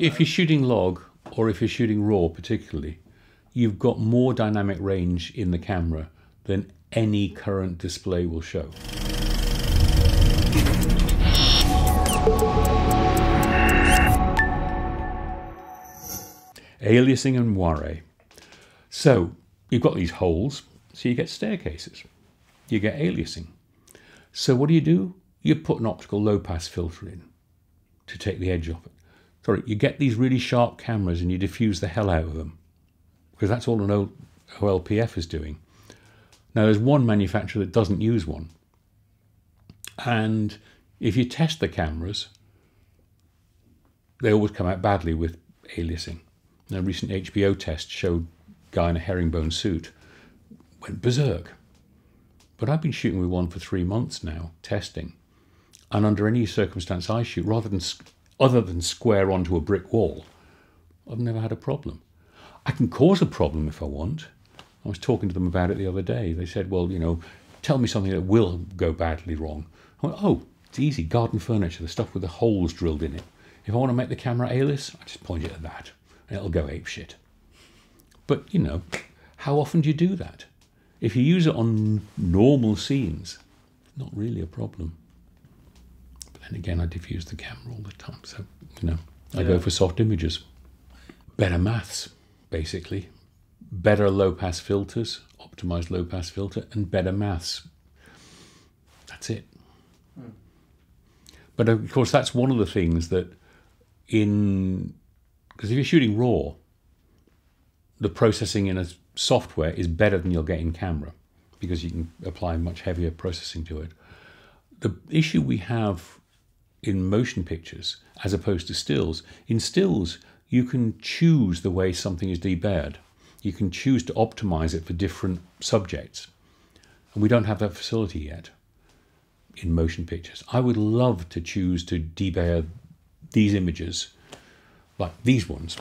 If you're shooting log or if you're shooting raw, particularly, you've got more dynamic range in the camera than any current display will show. Aliasing and moire. So you've got these holes, so you get staircases. You get aliasing. So what do you do? You put an optical low pass filter in to take the edge off it. Sorry, you get these really sharp cameras and you diffuse the hell out of them because that's all an OLPF is doing. Now there's one manufacturer that doesn't use one. And if you test the cameras, they always come out badly with aliasing. A recent HBO test showed a guy in a herringbone suit went berserk. But I've been shooting with one for three months now, testing. And under any circumstance I shoot, rather than other than square onto a brick wall, I've never had a problem. I can cause a problem if I want. I was talking to them about it the other day. They said, well, you know, tell me something that will go badly wrong. I went, oh, it's easy. Garden furniture, the stuff with the holes drilled in it. If I want to make the camera alias, I just point it at that and it'll go ape shit. But, you know, how often do you do that? If you use it on normal scenes, not really a problem. Then again, I diffuse the camera all the time. So, you know, I yeah. go for soft images. Better maths, basically. Better low pass filters, optimized low pass filter, and better maths. That's it. Hmm. But of course, that's one of the things that in because if you're shooting raw, the processing in a software is better than you'll get in camera because you can apply much heavier processing to it. The issue we have in motion pictures, as opposed to stills, in stills, you can choose the way something is debayered. You can choose to optimize it for different subjects. And we don't have that facility yet in motion pictures. I would love to choose to debayer these images like these ones,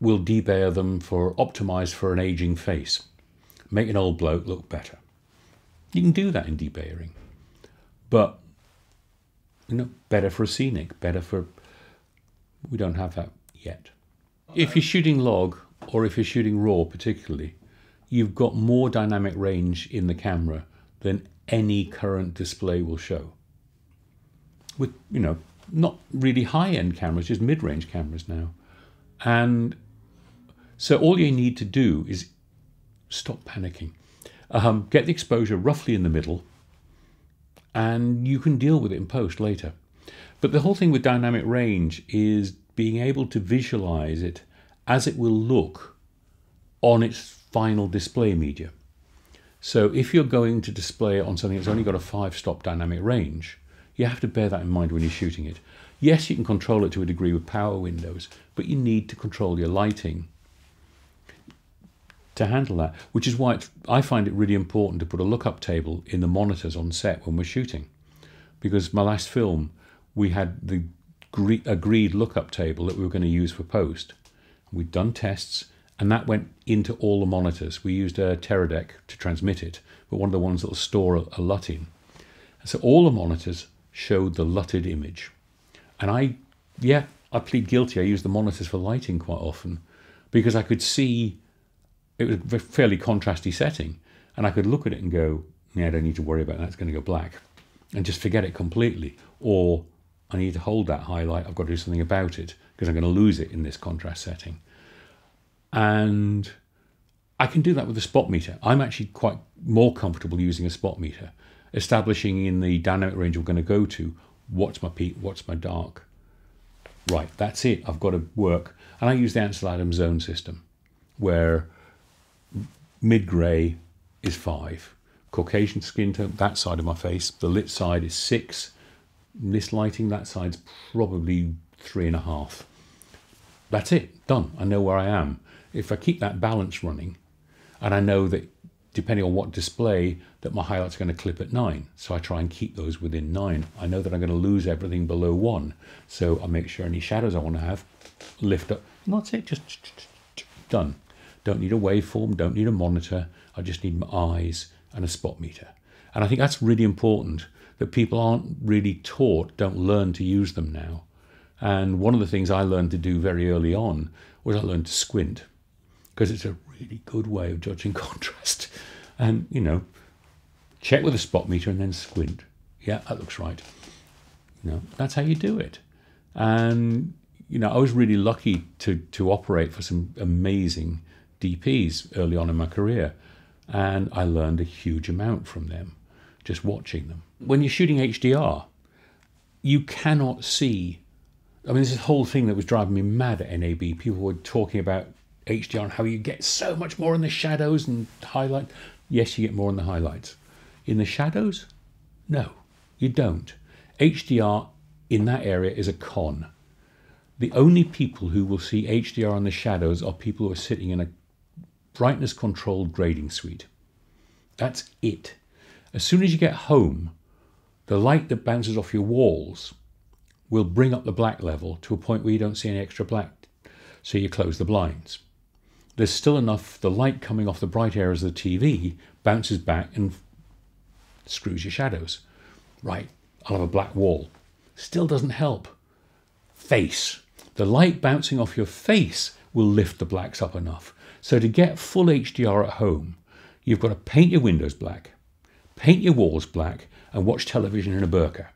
We'll debayer them for optimized for an aging face, make an old bloke look better. You can do that in debayering, but you know, better for a scenic, better for. We don't have that yet. If you're shooting log or if you're shooting raw, particularly, you've got more dynamic range in the camera than any current display will show. With you know not really high end cameras, just mid range cameras now. And so all you need to do is stop panicking, um, get the exposure roughly in the middle, and you can deal with it in post later. But the whole thing with dynamic range is being able to visualize it as it will look on its final display media. So if you're going to display it on something that's only got a five stop dynamic range, you have to bear that in mind when you're shooting it. Yes, you can control it to a degree with power windows, but you need to control your lighting to handle that, which is why I find it really important to put a lookup table in the monitors on set when we're shooting. Because my last film, we had the agreed lookup table that we were going to use for post. We'd done tests, and that went into all the monitors. We used a Teradek to transmit it, but one of the ones that will store a, LUT in. So all the monitors showed the LUTted image. And I, yeah, I plead guilty. I use the monitors for lighting quite often because I could see it was a fairly contrasty setting. And I could look at it and go, yeah, I don't need to worry about that. It's going to go black. And just forget it completely. Or I need to hold that highlight. I've got to do something about it because I'm going to lose it in this contrast setting. And I can do that with a spot meter. I'm actually quite more comfortable using a spot meter establishing in the dynamic range we're going to go to what's my peak, what's my dark. Right, that's it. I've got to work. And I use the Ansel Adams zone system where mid grey is five, Caucasian skin tone, that side of my face, the lit side is six, this lighting, that side's probably three and a half. That's it, done. I know where I am. If I keep that balance running, and I know that depending on what display, that my highlights are going to clip at 9. So I try and keep those within 9. I know that I'm going to lose everything below 1. So I make sure any shadows I want to have lift up. And that's it, just done. Don't need a waveform, don't need a monitor. I just need my eyes and a spot meter. And I think that's really important that people aren't really taught, don't learn to use them now. And one of the things I learned to do very early on was I learned to squint because it's a really good way of judging contrast. And, you know, check with a spot meter and then squint. Yeah, that looks right. You know, that's how you do it. And, you know, I was really lucky to, to operate for some amazing DPs early on in my career. And I learned a huge amount from them just watching them. When you're shooting HDR, you cannot see. I mean, this is a whole thing that was driving me mad at NAB. People were talking about HDR and how you get so much more in the shadows and highlight. Yes, you get more in the highlights. In the shadows, no, you don't. HDR in that area is a con. The only people who will see HDR in the shadows are people who are sitting in a brightness controlled grading suite. That's it. As soon as you get home, the light that bounces off your walls will bring up the black level to a point where you don't see any extra black. So you close the blinds. There's still enough, the light coming off the bright areas of the TV bounces back and screws your shadows. Right, I'll have a black wall. Still doesn't help. Face. The light bouncing off your face will lift the blacks up enough. So to get full HDR at home, you've got to paint your windows black, paint your walls black, and watch television in a burqa.